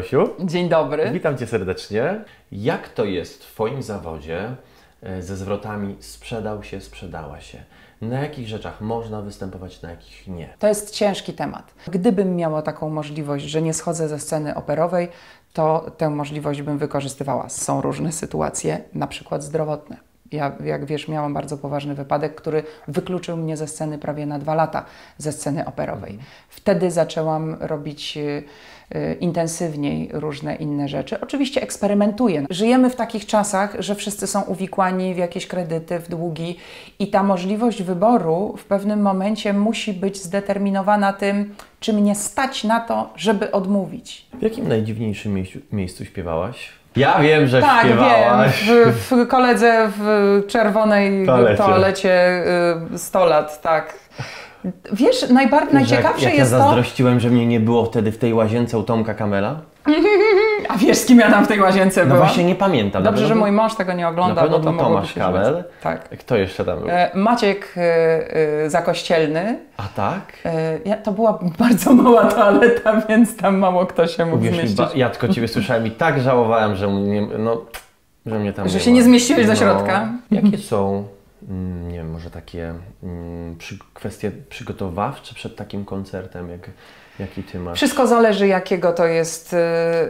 Małgosiu. Dzień dobry. Witam Cię serdecznie. Jak to jest w Twoim zawodzie e, ze zwrotami sprzedał się, sprzedała się? Na jakich rzeczach można występować, na jakich nie? To jest ciężki temat. Gdybym miała taką możliwość, że nie schodzę ze sceny operowej, to tę możliwość bym wykorzystywała. Są różne sytuacje, na przykład zdrowotne. Ja, jak wiesz, miałam bardzo poważny wypadek, który wykluczył mnie ze sceny prawie na dwa lata, ze sceny operowej. Wtedy zaczęłam robić y, y, intensywniej różne inne rzeczy. Oczywiście eksperymentuję. Żyjemy w takich czasach, że wszyscy są uwikłani w jakieś kredyty, w długi i ta możliwość wyboru w pewnym momencie musi być zdeterminowana tym, czy mnie stać na to, żeby odmówić. W jakim najdziwniejszym miejscu, miejscu śpiewałaś? Ja wiem, że Tak, śpiewałaś. wiem. W, w koledze w czerwonej Toalecie. toalecie, y, 100 lat, tak. Wiesz, najbar- najciekawsze jak, jak jest ja to... zazdrościłem, że mnie nie było wtedy w tej łazience u Tomka Kamela. A wiesz, z kim ja tam w tej łazience No byłam? właśnie nie pamiętam. Dobrze, że mój mąż tego nie ogląda, bo to Tomasz Kamel. złapać. Tak. Kto jeszcze tam był? E, Maciek e, e, Zakościelny. A tak? Ja, to była bardzo mała toaleta, więc tam mało kto się mógł Uwierz mi, zmieścić. ba- ja tylko Ciebie słyszałem i tak żałowałem, że mnie, no, że mnie tam Że nie się ma. nie zmieściłeś do środka? Jakie są, nie wiem, może takie mm, przy, kwestie przygotowawcze przed takim koncertem, jak, jaki Ty masz? Wszystko zależy, jakiego to jest, e,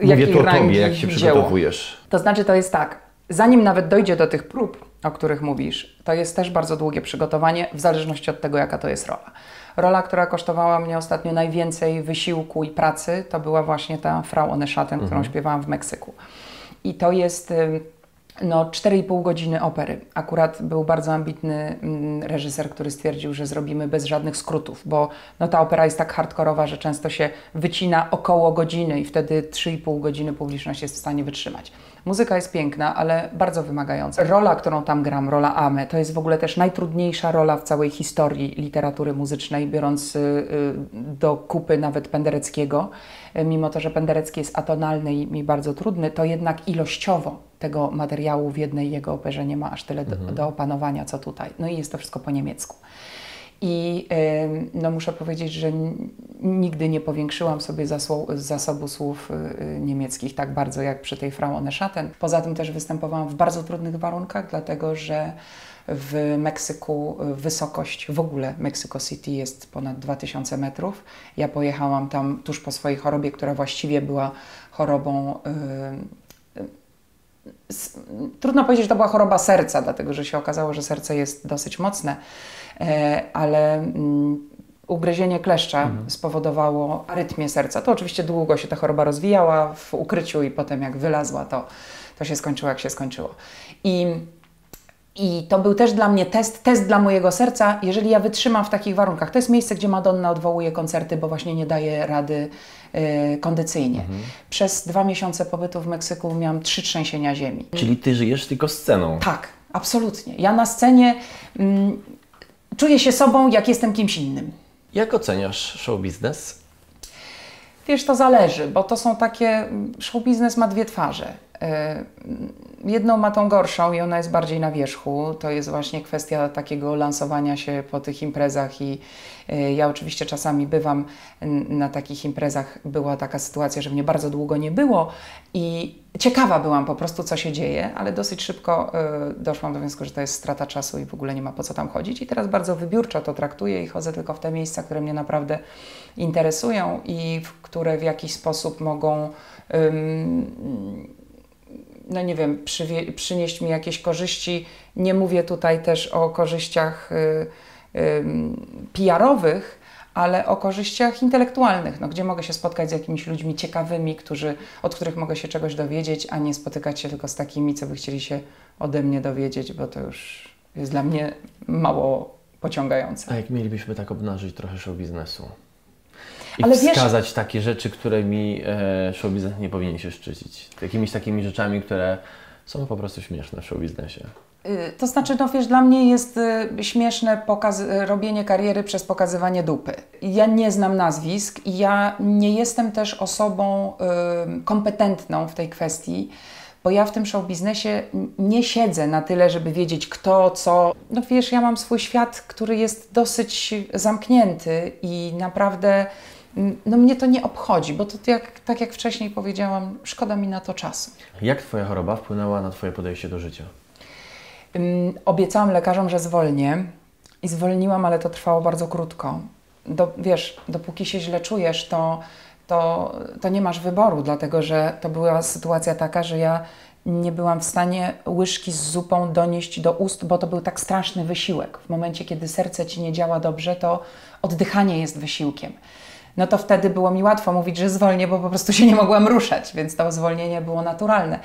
Mówię jakiej tu o rangi Tobie, jak się dzieło. przygotowujesz. To znaczy, to jest tak, zanim nawet dojdzie do tych prób, o których mówisz, to jest też bardzo długie przygotowanie, w zależności od tego, jaka to jest rola. Rola, która kosztowała mnie ostatnio najwięcej wysiłku i pracy, to była właśnie ta Frau ohne Schatten, którą śpiewałam w Meksyku. I to jest ym, no, 4,5 godziny opery. Akurat był bardzo ambitny mm, reżyser, który stwierdził, że zrobimy bez żadnych skrótów, bo no, ta opera jest tak hardkorowa, że często się wycina około godziny i wtedy 3,5 godziny publiczność jest w stanie wytrzymać. Muzyka jest piękna, ale bardzo wymagająca. Rola, którą tam gram, rola Ame, to jest w ogóle też najtrudniejsza rola w całej historii literatury muzycznej, biorąc y, y, do kupy nawet Pendereckiego. Y, Mimo to, że Penderecki jest atonalny i mi bardzo trudny, to jednak ilościowo tego materiału w jednej jego operze nie ma aż tyle do, do opanowania, co tutaj. No i jest to wszystko po niemiecku. I no muszę powiedzieć, że nigdy nie powiększyłam sobie zasobu słów y, y, niemieckich tak bardzo jak przy tej Frau ohne Schatten. Poza tym też występowałam w bardzo trudnych warunkach, dlatego że w Meksyku y, wysokość w ogóle Mexico City jest ponad 2000 metrów. Ja pojechałam tam tuż po swojej chorobie, która właściwie była chorobą y, s- trudno powiedzieć, że to była choroba serca, dlatego że się okazało, że serce jest dosyć mocne, e, ale mm, ugryzienie kleszcza spowodowało arytmię serca. To oczywiście długo się ta choroba rozwijała w ukryciu i potem jak wylazła, to, to się skończyło jak się skończyło. I i to był też dla mnie test, test dla mojego serca, jeżeli ja wytrzymam w takich warunkach. To jest miejsce, gdzie Madonna odwołuje koncerty, bo właśnie nie daje rady e, kondycyjnie. Przez dwa miesiące pobytu w Meksyku miałam trzy trzęsienia ziemi. Czyli Ty żyjesz tylko sceną. Tak, absolutnie. Ja na scenie mm, czuję się sobą, jak jestem kimś innym. Jak oceniasz show biznes? Wiesz, to zależy, bo to są takie. Show biznes ma dwie twarze. E, Jedną ma tą gorszą i ona jest bardziej na wierzchu. To jest właśnie kwestia takiego lansowania się po tych imprezach i e, ja oczywiście czasami bywam na takich imprezach. Była taka sytuacja, że mnie bardzo długo nie było i ciekawa byłam po prostu, co się dzieje, ale dosyć szybko e, doszłam do wniosku, że to jest strata czasu i w ogóle nie ma po co tam chodzić. I teraz bardzo wybiórczo to traktuję i chodzę tylko w te miejsca, które mnie naprawdę interesują i które w jakiś sposób mogą no nie wiem, przywie- przynieść mi jakieś korzyści. Nie mówię tutaj też o korzyściach y, ym, PR-owych, ale o korzyściach intelektualnych, no, gdzie mogę się spotkać z jakimiś ludźmi ciekawymi, którzy, od których mogę się czegoś dowiedzieć, a nie spotykać się tylko z takimi, co by chcieli się ode mnie dowiedzieć, bo to już jest dla mnie mało pociągające. A jak mielibyśmy tak obnażyć trochę show biznesu? I Ale wiesz- wskazać takie rzeczy, którymi e, show biznes nie powinien się szczycić. Jakimiś takimi rzeczami, które są po prostu śmieszne w show biznesie. Y, To znaczy, no wiesz, dla mnie jest y, śmieszne robienie kariery przez pokazywanie dupy. Ja nie znam nazwisk i ja nie jestem też osobą y, kompetentną w tej kwestii, bo ja w tym show biznesie nie siedzę na tyle, żeby wiedzieć kto, co. No wiesz, ja mam swój świat, który jest dosyć zamknięty i naprawdę no mnie to nie obchodzi, bo to jak, tak jak wcześniej powiedziałam, szkoda mi na to czasu. Jak Twoja choroba wpłynęła na Twoje podejście do życia? Obiecałam lekarzom, że zwolnię i zwolniłam, ale to trwało bardzo krótko. Do, wiesz, dopóki się źle czujesz, to, to, to nie masz wyboru, dlatego że to była sytuacja taka, że ja nie byłam w stanie łyżki z zupą donieść do ust, bo to był tak straszny wysiłek. W momencie, kiedy serce ci nie działa dobrze, to oddychanie jest wysiłkiem. No to wtedy było mi łatwo mówić, że zwolnię, bo po prostu się nie mogłam ruszać, więc to zwolnienie było naturalne.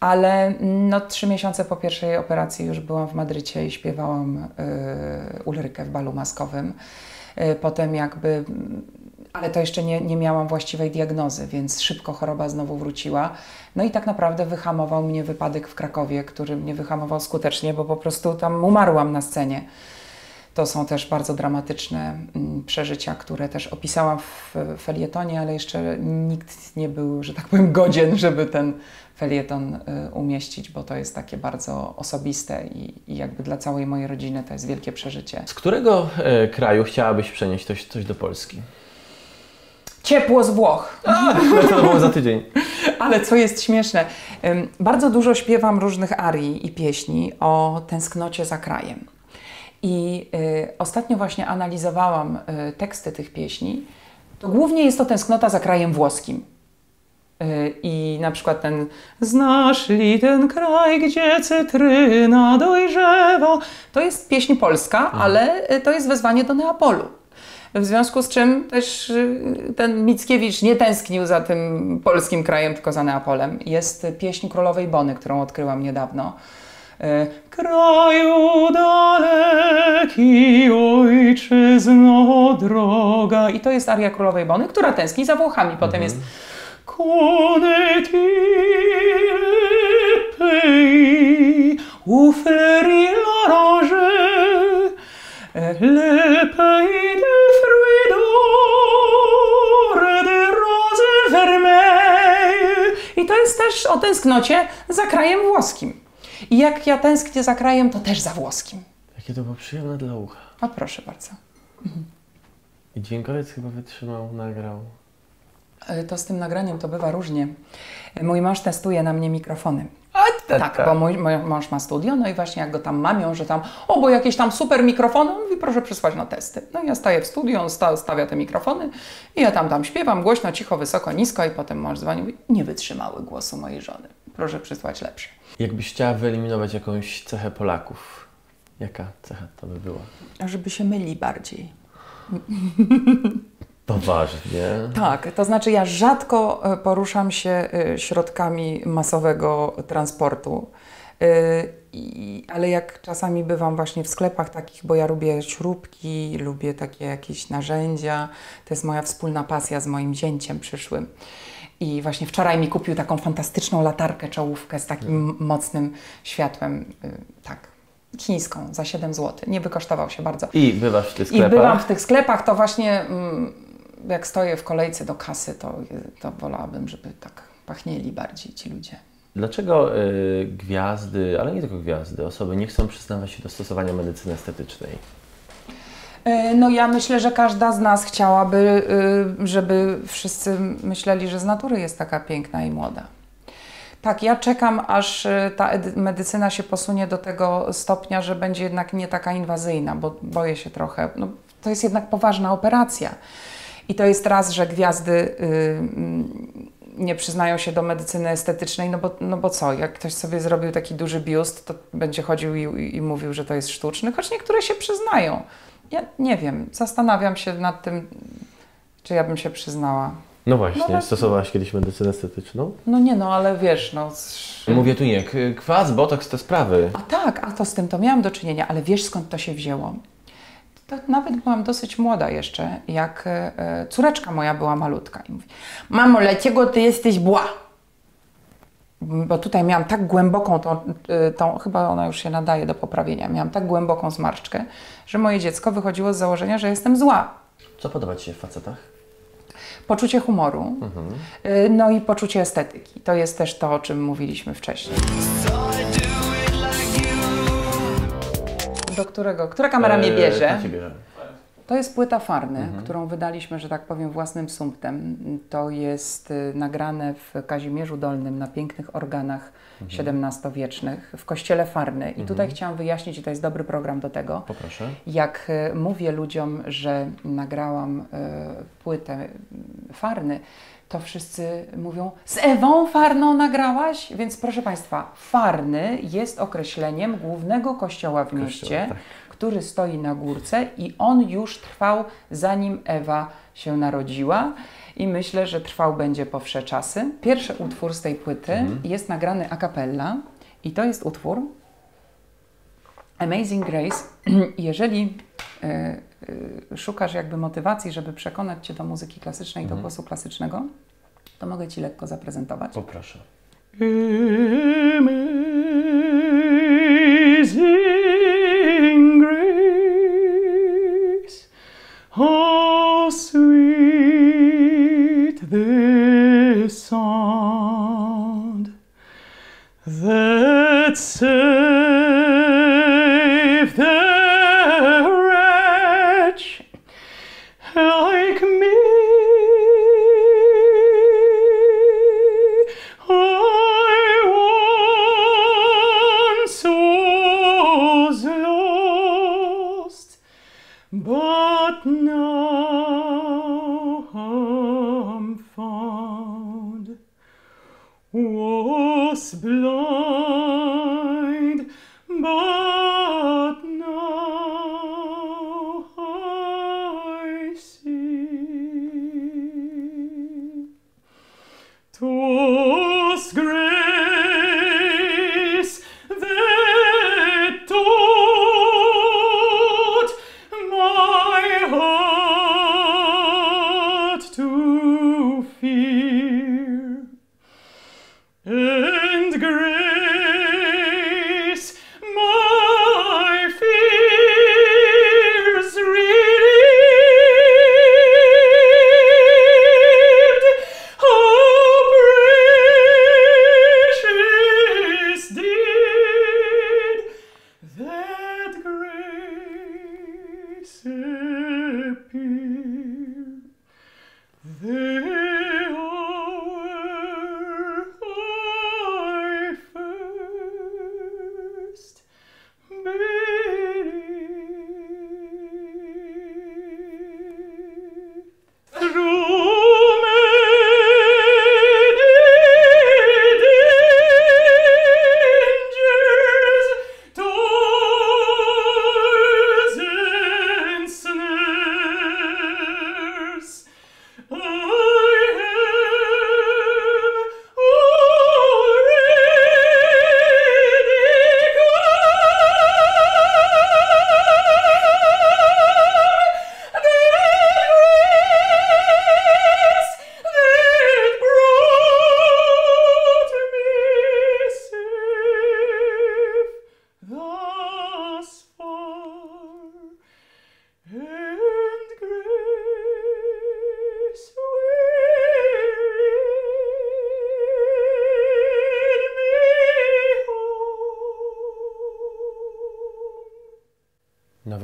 Ale no, trzy miesiące po pierwszej operacji już byłam w Madrycie i śpiewałam y, Ulrykę w balu maskowym. Y, potem jakby, mm, ale to jeszcze nie, nie miałam właściwej diagnozy, więc szybko choroba znowu wróciła. No i tak naprawdę wyhamował mnie wypadek w Krakowie, który mnie wyhamował skutecznie, bo po prostu tam umarłam na scenie. To są też bardzo dramatyczne mm, przeżycia, które też opisałam w felietonie, ale jeszcze nikt nie był, że tak powiem, godzien, żeby ten felieton y, umieścić, bo to jest takie bardzo osobiste i, i jakby dla całej mojej rodziny to jest wielkie przeżycie. Z którego e, kraju chciałabyś przenieść coś, coś do Polski? Ciepło z Włoch. No to było za tydzień. Ale co jest śmieszne, bardzo dużo śpiewam różnych arii i pieśni o tęsknocie za krajem. I y, ostatnio właśnie analizowałam y, teksty tych pieśni. To głównie jest to tęsknota za krajem włoskim. Y, I na przykład ten Znasz li ten kraj, gdzie cytryna dojrzewa. To jest pieśń polska, ale y, to jest wezwanie do Neapolu. W związku z czym też ten Mickiewicz nie tęsknił za tym polskim krajem, tylko za Neapolem. Jest pieśń Królowej Bony, którą odkryłam niedawno. Y, Kraju daleki, ojczyzno droga. I to jest aria Królowej Bony, która tęskni za Włochami. Potem jest Kone ti pei, u fleuri l'orange, le pays de fruits d'or, de rose vermeille. I to jest też o tęsknocie za krajem włoskim. I jak ja tęsknię za krajem, to też za włoskim. Jakie to było przyjemne dla ucha. A proszę bardzo. I dźwiękowiec chyba wytrzymał, nagrał. E, To z tym nagraniem to bywa różnie. E, Mój mąż testuje na mnie mikrofony. ta, Tak, ta. bo mój, mój mąż ma studio, no i właśnie jak go tam mamią, że tam, o, bo jakieś tam super mikrofony, on mówi, proszę przysłać na testy. No i ja staję w studiu, on sta, stawia te mikrofony i ja tam tam śpiewam głośno, cicho, wysoko, nisko i potem mąż dzwoni mówi, nie wytrzymały głosu mojej żony, proszę przysłać lepsze. Jakbyś chciała wyeliminować jakąś cechę Polaków, jaka cecha to by była? Żeby się myli bardziej. Poważnie. Tak, to znaczy ja rzadko e, poruszam się e, środkami masowego transportu. E, I, ale jak czasami bywam właśnie w sklepach takich, bo ja lubię śrubki, lubię takie jakieś narzędzia, to jest moja wspólna pasja z moim zięciem przyszłym. I właśnie wczoraj mi kupił taką fantastyczną latarkę czołówkę z takim mocnym światłem, y, tak, chińską, za 7 zł. Nie wykosztował się bardzo. I bywasz w tych I sklepach. bywam w tych sklepach, to właśnie mm, jak stoję w kolejce do kasy, to, to wolałabym, żeby tak pachnieli bardziej ci ludzie. Dlaczego y, gwiazdy, ale nie tylko gwiazdy, osoby nie chcą przyznawać się do stosowania medycyny estetycznej? E, No ja myślę, że każda z nas chciałaby, y, żeby wszyscy myśleli, że z natury jest taka piękna i młoda. Tak, ja czekam, aż y, ta edy- medycyna się posunie do tego stopnia, że będzie jednak nie taka inwazyjna, bo boję się trochę. No, to jest jednak poważna operacja. I to jest raz, że gwiazdy y, mm, nie przyznają się do medycyny estetycznej, no bo, no bo co, jak ktoś sobie zrobił taki duży biust, to będzie chodził i, i mówił, że to jest sztuczny, choć niektóre się przyznają. Ja nie wiem, zastanawiam się nad tym, czy ja bym się przyznała. No właśnie, No ale- stosowałaś kiedyś medycynę estetyczną? No nie no, ale wiesz, no... z- Mówię tu nie, kwas, botoks, te sprawy. A tak, a to z tym to miałam do czynienia, ale wiesz skąd to się wzięło? To nawet byłam dosyć młoda jeszcze, jak e, e, córeczka moja była malutka i mówi Mamo, dlaczego ty jesteś bła? Bo tutaj miałam tak głęboką, tą, e, tą, chyba ona już się nadaje do poprawienia, miałam tak głęboką zmarszczkę, że moje dziecko wychodziło z założenia, że jestem zła. Co podoba Ci się w facetach? Poczucie humoru, y, no i poczucie estetyki. To jest też to, o czym mówiliśmy wcześniej. Do którego? Która kamera mnie Eee, Cię bierze? To jest płyta Farny, którą wydaliśmy, że tak powiem, własnym sumptem. To jest y, nagrane w Kazimierzu Dolnym na pięknych organach XVII-wiecznych w kościele Farny. I tutaj chciałam wyjaśnić, i to jest dobry program do tego. Poproszę. Jak y, mówię ludziom, że nagrałam y, płytę Farny, to wszyscy mówią, z Ewą Farną nagrałaś? Więc proszę Państwa, Farny jest określeniem głównego kościoła w mieście, tak. Który stoi na górce i on już trwał zanim Ewa się narodziła i myślę, że trwał będzie po wsze czasy. Pierwszy utwór z tej płyty jest nagrany a cappella i to jest utwór Amazing Grace. Jeżeli e, e, szukasz jakby motywacji, żeby przekonać Cię do muzyki klasycznej, do głosu klasycznego, to mogę Ci lekko zaprezentować. Poproszę. That's it. Was blind, This.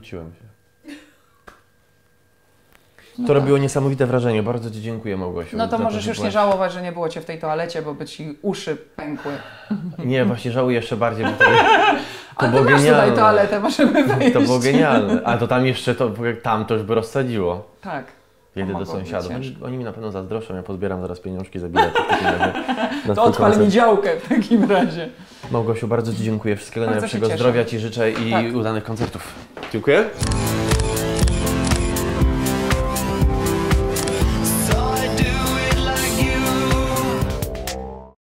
home. Nawróciłem się. To robiło niesamowite wrażenie. Bardzo Ci dziękuję, Małgosiu. No to możesz że już nie żałować, że nie było Cię w tej toalecie, bo by Ci uszy pękły. Nie, właśnie żałuję jeszcze bardziej, bo to, to było masz tutaj genialne. toaletę, możemy wejść. To było genialne. A to tam jeszcze, to, tam to już by rozsadziło. Tak. Jedę do sąsiadów. Oni mi na pewno zazdroszczą, ja pozbieram zaraz pieniążki za bilet. w takim razie na To odpal mi działkę w takim razie. Małgosiu, bardzo Ci dziękuję. Wszystkiego Bardzo najlepszego. Zdrowia Ci życzę i Tak. udanych koncertów. Dziękuję.